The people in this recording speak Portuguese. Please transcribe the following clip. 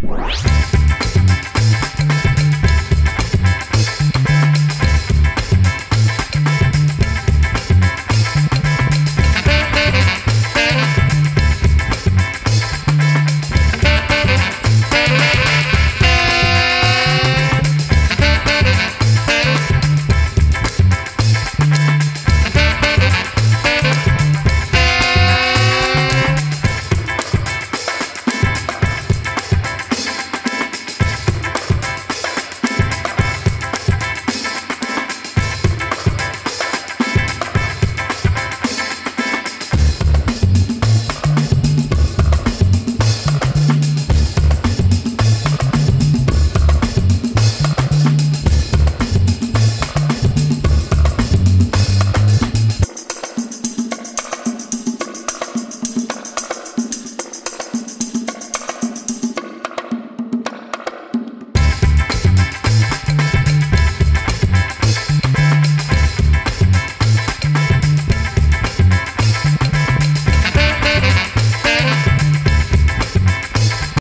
Música